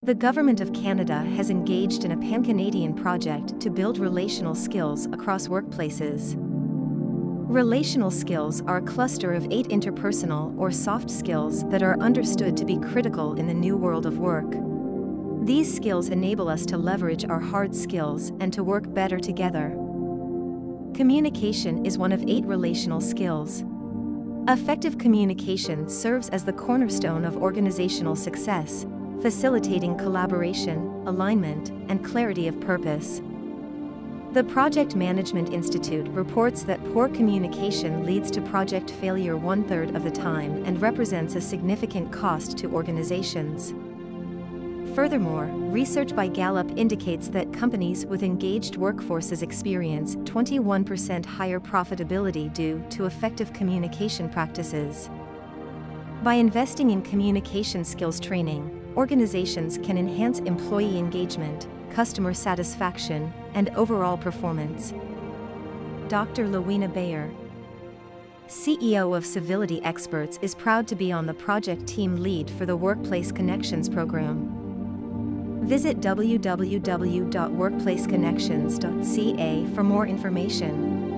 The Government of Canada has engaged in a pan Canadian project to build relational skills across workplaces. Relational skills are a cluster of eight interpersonal or soft skills that are understood to be critical in the new world of work. These skills enable us to leverage our hard skills and to work better together. Communication is one of eight relational skills. Effective communication serves as the cornerstone of organizational success, facilitating collaboration, alignment, and clarity of purpose. The Project Management Institute reports that poor communication leads to project failure one third of the time and represents a significant cost to organizations. Furthermore, research by Gallup indicates that companies with engaged workforces experience 21% higher profitability due to effective communication practices. By investing in communication skills training, organizations can enhance employee engagement, customer satisfaction, and overall performance. Dr. Lewena Bayer, CEO of Civility Experts, is proud to be on the project team lead for the Workplace Connections program. Visit www.workplaceconnections.ca for more information.